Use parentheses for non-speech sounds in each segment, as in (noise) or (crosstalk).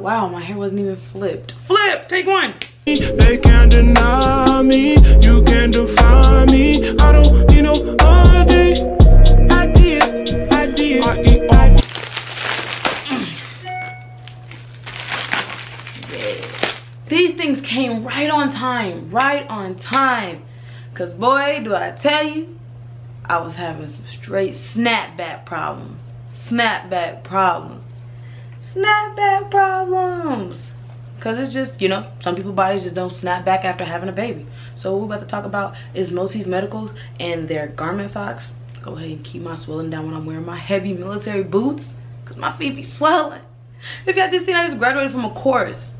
Wow, my hair wasn't even flipped. Flip, take one. They can't deny me, you can't define me. I don't need no ID. I did, I did. I eat all my These things came right on time, right on time. Cause boy, do I tell you, I was having some straight snapback problems. Snapback problems. Snapback problems. Cause it's just, you know, some people bodies just don't snap back after having a baby. So what we're about to talk about is Motif Medicals and their garment socks. Go ahead and keep my swelling down when I'm wearing my heavy military boots. Cause my feet be swelling. If y'all just seen, I just graduated from a course.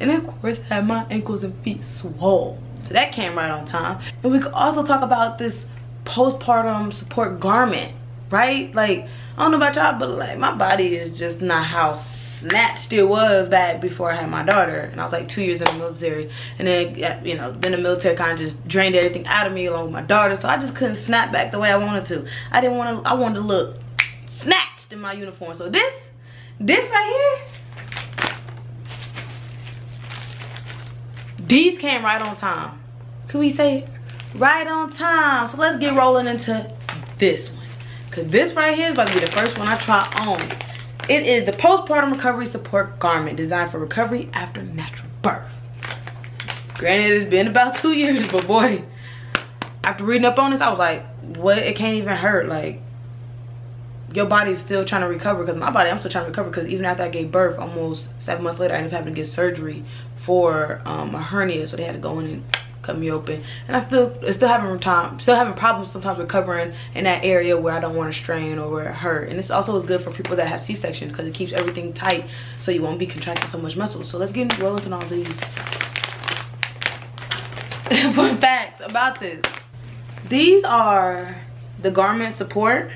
And that course had my ankles and feet swole. So that came right on time. And we could also talk about this postpartum support garment, right? Like, I don't know about y'all, but like my body is just not how snatched it was back before I had my daughter. And I was like two years in the military. And then, you know, then the military kind of just drained everything out of me along with my daughter. So I just couldn't snap back the way I wanted to. I didn't want to, I wanted to look snatched in my uniform. So this, this right here, These came right on time. Could we say right on time? So let's get rolling into this one. Cause this right here is about to be the first one I try on. It is the postpartum recovery support garment designed for recovery after natural birth. Granted, it's been about (laughs) two years, but boy, after reading up on this, I was like, what? It can't even hurt. Like, your body's still trying to recover because my body, I'm still trying to recover because even after I gave birth, almost seven months later, I ended up having to get surgery for um, a hernia, so they had to go in and cut me open. And I still, still having time, still having problems sometimes recovering in that area where I don't want to strain or where it hurt. And this also is good for people that have C-section because it keeps everything tight, so you won't be contracting so much muscle. So let's get into rolling into all these (laughs) fun facts about this. These are the garment support,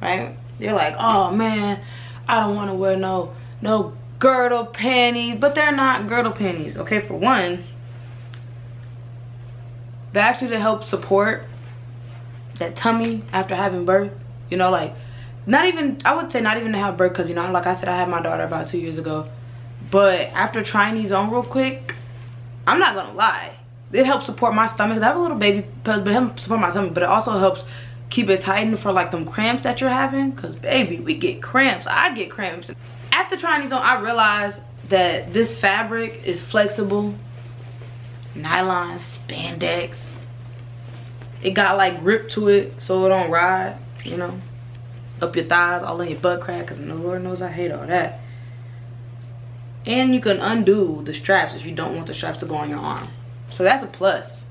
right? They're like, oh man, I don't want to wear no no girdle panties, but they're not girdle panties. Okay, for one, actually to help support that tummy after having birth. You know, like not even I would say not even to have birth because you know, like I said, I had my daughter about two years ago. But after trying these on real quick, I'm not gonna lie. It helps support my stomach. I have a little baby, but it helps support my stomach. But it also helps keep it tightened for like them cramps that you're having. Cause baby, we get cramps. I get cramps after trying these on, I realized that this fabric is flexible. Nylon, spandex. It got like grip to it so it don't ride, you know. Up your thighs, all in your butt crack, because the Lord knows I hate all that. And you can undo the straps if you don't want the straps to go on your arm. So that's a plus.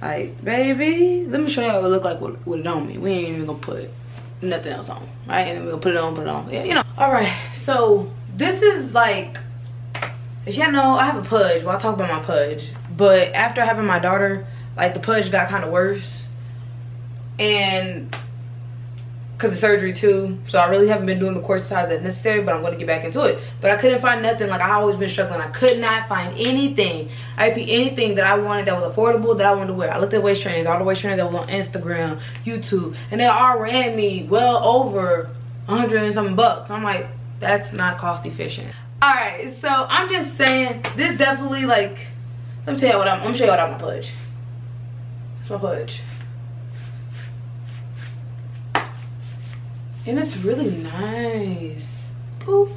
Like, baby, let me show you how it look like with, it on me. We ain't even gonna put nothing else on, right? And then we're gonna put it on, put it on. Yeah, you know. All right, so this is like, if y'all know, I have a pudge. Well, I'll talk about my pudge. But after having my daughter, like the pudge got kind of worse. And because of surgery too. So I really haven't been doing the exercise that's necessary, but I'm going to get back into it. But I couldn't find nothing. Like I always been struggling. I could not find anything. I be anything that I wanted that was affordable that I wanted to wear. I looked at waist trainers, all the waist trainers that was on Instagram, YouTube, and they all ran me well over 100 and something bucks. I'm like, that's not cost efficient. All right, so I'm just saying this definitely like. Let me tell you what I'm. Let me show you what I'm gonna pudge. It's my pudge. And it's really nice. Boop.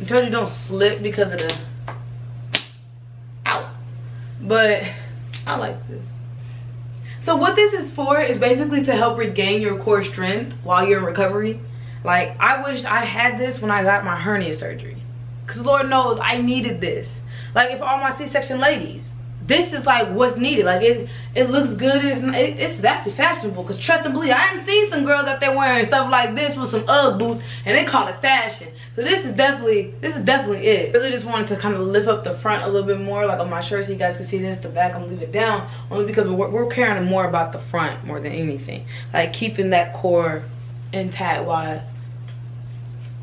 I told you don't slip because of the out. But I like this. So what this is for is basically to help regain your core strength while you're in recovery. Like I wish I had this when I got my hernia surgery. Cause Lord knows I needed this. Like if all my C-section ladies, this is like what's needed. Like it it looks good it's, it, it's actually fashionable. Because trust and believe i didn't see some girls out there wearing stuff like this with some ugg boots and they call it fashion. So this is definitely this is definitely it. Really just wanted to kind of lift up the front a little bit more like on my shirt so you guys can see this. The back i'm gonna leave it down only because we're, we're caring more about the front more than anything. Like keeping that core intact while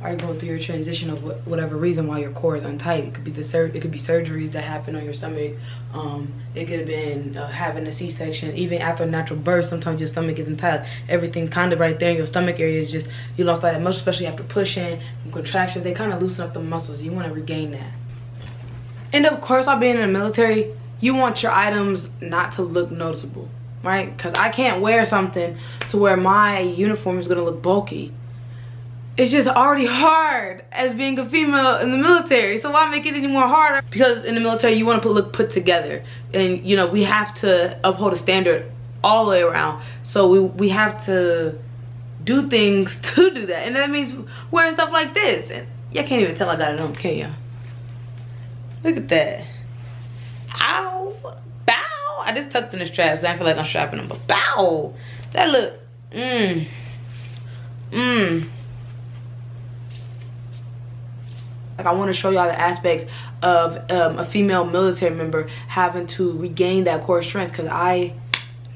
are you going through your transition of wh- whatever reason why your core is untight. It could be the sur- it could be surgeries that happen on your stomach. Um, it could have been uh, having a C-section. Even after natural birth, sometimes your stomach isn't tight. Everything kind of right there in your stomach area is just you lost all that muscle, especially after pushing and contraction. They kind of loosen up the muscles. You want to regain that. And of course, while being in the military, you want your items not to look noticeable, right? Because I can't wear something to where my uniform is gonna look bulky. It's just already hard as being a female in the military. So why make it any more harder? Because in the military, you want to look put together, and you know we have to uphold a standard all the way around. So we we have to do things (laughs) to do that, and that means wearing stuff like this. And y'all can't even tell I got it on, can ya? Look at that. Ow. Bow. I just tucked in the straps. I feel like I'm strapping them, but bow. That look. Mmm. Mmm. Like I want to show y'all the aspects of um, a female military member having to regain that core strength because I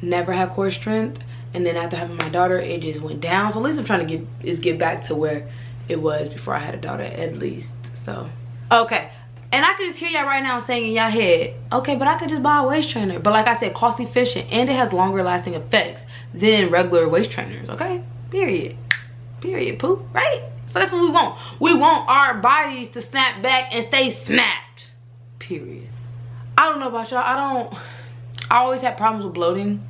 never had core strength and then after having my daughter it just went down so at least i'm trying to get is get back to where it was before i had a daughter at least so okay and I can just hear y'all right now saying in y'all head, okay, but I could just buy a waist trainer. But like I said, cost efficient and it has longer lasting effects than regular waist trainers, okay? Period. Period, poop, right? So that's what we want. We want our bodies to snap back and stay snapped. Period. I don't know about y'all. I don't, I always have problems with bloating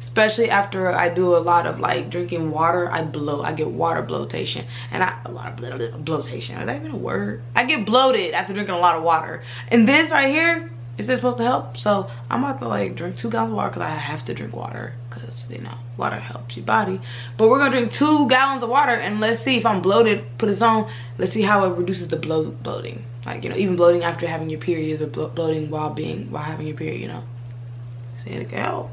especially after I do a lot of like drinking water, I bloat. I get water bloatation, and I a lot of bloatation. Is that even a word? I get bloated after drinking a lot of water. And this right here is this supposed to help? So I'm about to like drink two gallons of water because I have to drink water because you know water helps your body. But we're gonna drink two gallons of water and let's see if I'm bloated. Put this on. Let's see how it reduces the bloat bloating. Like you know even bloating after having your period or bloating while being while having your period. You know, see it can help.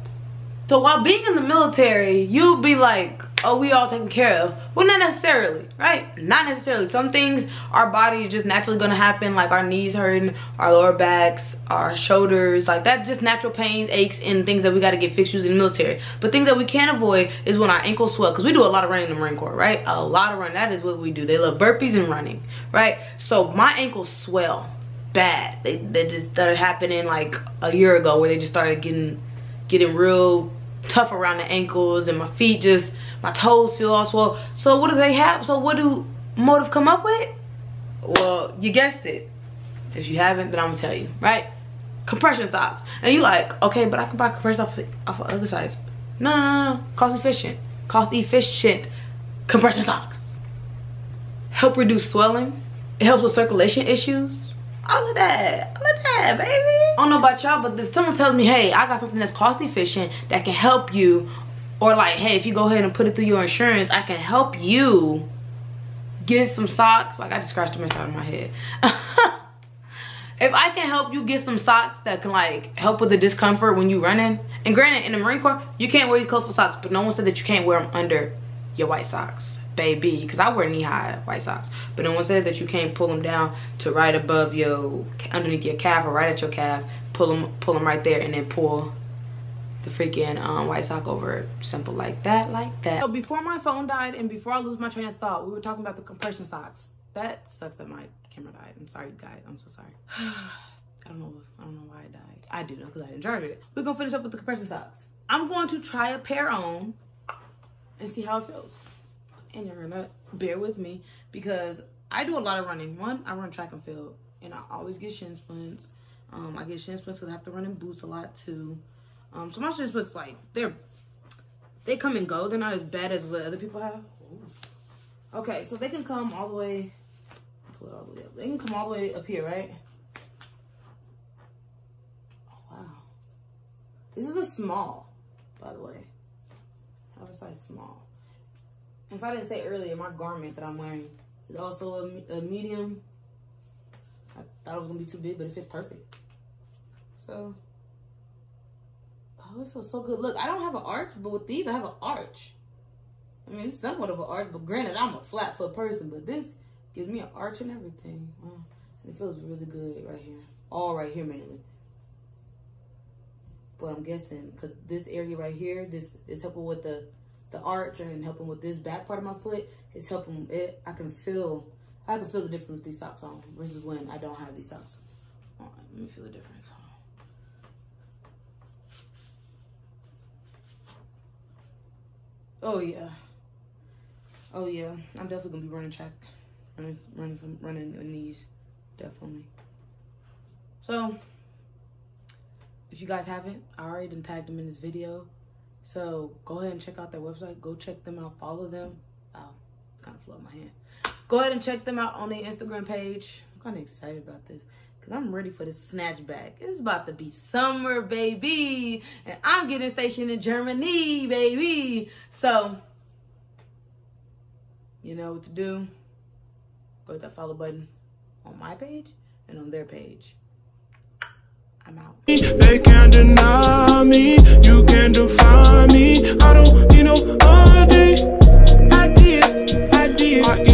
So while being in the military, you'll be like, oh, we all taken care of. Well, not necessarily, right? Not necessarily. Some things our body is just naturally gonna happen, like our knees hurting, our lower backs, our shoulders, like that's just natural pains, aches, and things that we gotta get fixed in the military. But things that we can't avoid is when our ankles swell, because we do a lot of running in the Marine Corps, right? A lot of running, that is what we do. They love burpees and running, right? So my ankles swell bad. They, they just started happening like a year ago where they just started getting getting real tough around the ankles and my feet just my toes feel all swollen so what do they have? So what do Motif come up with? Well you guessed it. If you haven't then i'm gonna tell you right? Compression socks and you like okay but i can buy compression off, off of other sites. No, no no cost efficient. Cost efficient compression socks help reduce swelling. It helps with circulation issues. All of that. All of that baby. I don't know about y'all but if someone tells me hey i got something that's cost efficient that can help you or like hey if you go ahead and put it through your insurance i can help you get some socks. Like i just scratched the mess out of my head. (laughs) If i can help you get some socks that can like help with the discomfort when you running and granted in the marine corps you can't wear these colorful socks but no one said that you can't wear them under your white socks baby because i wear knee-high white socks. But no one said that you can't pull them down to right above your underneath your calf or right at your calf pull them pull them right there and then pull the freaking um, white sock over simple like that like that. So before my phone died and before i lose my train of thought we were talking about the compression socks. That sucks that my camera died. I'm sorry guys. I'm so sorry. (sighs) I don't know i don't know why it died. I did it because i didn't charge it. We're gonna finish up with the compression socks. I'm going to try a pair on and see how it feels. And you're gonna bear with me because I do a lot of running. One, I run track and field, and I always get shin splints. Um, I get shin splints because I have to run in boots a lot too. Um, so my shin splints, like they're they come and go. They're not as bad as what other people have. Ooh. Okay, so they can come all the way. Pull it all the way up. They can come all the way up here, right? Oh wow, this is a small, by the way. Have a size small if I didn't say earlier, my garment that I'm wearing is also a, a medium. I thought it was gonna be too big, but it fits perfect. So, oh, it feels so good. Look, I don't have an arch, but with these, I have an arch. I mean, it's somewhat of an arch, but granted, I'm a flat foot person, but this gives me an arch and everything. It feels really good right here. All right here, mainly. But I'm guessing, because this area right here, this is helping with the the arch and helping with this back part of my foot It's helping it. I can feel I can feel the difference with these socks on versus when I don't have these socks. Let me feel the difference. Oh yeah. Oh yeah. I'm definitely gonna be running track, running, running some, running in these, definitely. So, if you guys haven't, I already done tagged them in this video. So go ahead and check out their website. Go check them out. Follow them. Oh, it's kind of flew my hand. Go ahead and check them out on their Instagram page. I'm kind of excited about this because I'm ready for this snatch back. It's about to be summer, baby. And I'm getting stationed in Germany, baby. So, you know what to do. Go hit that follow button on my page and on their page. I'm out. They can't deny me. You can define me. I don't. I did. I did. I